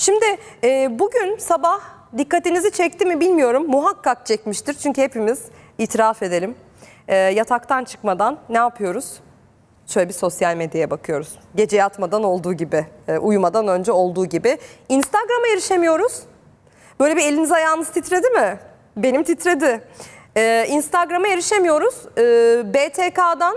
Şimdi e, bugün sabah dikkatinizi çekti mi bilmiyorum. Muhakkak çekmiştir çünkü hepimiz itiraf edelim. E, yataktan çıkmadan ne yapıyoruz? Şöyle bir sosyal medyaya bakıyoruz. Gece yatmadan olduğu gibi, e, uyumadan önce olduğu gibi. Instagram'a erişemiyoruz. Böyle bir eliniz ayağınız titredi mi? Benim titredi. E, Instagram'a erişemiyoruz. E, BTK'dan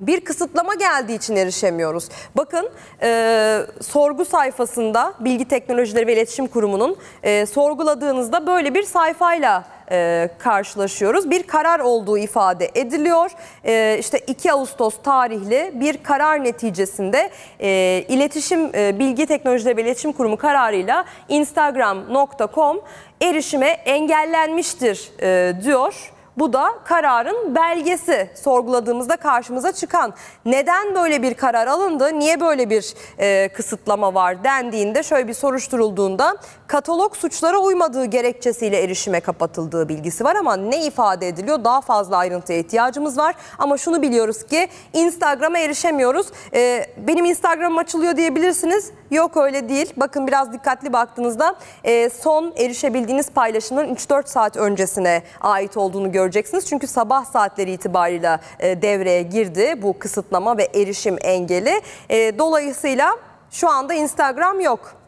bir kısıtlama geldiği için erişemiyoruz. Bakın e, sorgu sayfasında Bilgi Teknolojileri ve İletişim Kurumu'nun e, sorguladığınızda böyle bir sayfayla e, karşılaşıyoruz. Bir karar olduğu ifade ediliyor. E, işte 2 Ağustos tarihli bir karar neticesinde e, İletişim e, Bilgi Teknolojileri ve İletişim Kurumu kararıyla instagram.com erişime engellenmiştir e, diyor. Bu da kararın belgesi sorguladığımızda karşımıza çıkan. Neden böyle bir karar alındı, niye böyle bir e, kısıtlama var dendiğinde şöyle bir soruşturulduğunda katalog suçlara uymadığı gerekçesiyle erişime kapatıldığı bilgisi var ama ne ifade ediliyor daha fazla ayrıntıya ihtiyacımız var. Ama şunu biliyoruz ki Instagram'a erişemiyoruz. E, benim Instagram'ım açılıyor diyebilirsiniz. Yok öyle değil. Bakın biraz dikkatli baktığınızda e, son erişebildiğiniz paylaşımların 3-4 saat öncesine ait olduğunu göreceksiniz. Çünkü sabah saatleri itibariyle e, devreye girdi bu kısıtlama ve erişim engeli. E, dolayısıyla şu anda Instagram yok.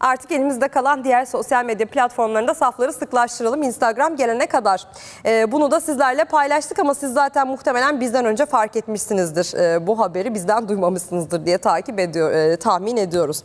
Artık elimizde kalan diğer sosyal medya platformlarında safları sıklaştıralım Instagram gelene kadar. Ee, bunu da sizlerle paylaştık ama siz zaten muhtemelen bizden önce fark etmişsinizdir. Ee, bu haberi bizden duymamışsınızdır diye takip ediyor, e, tahmin ediyoruz.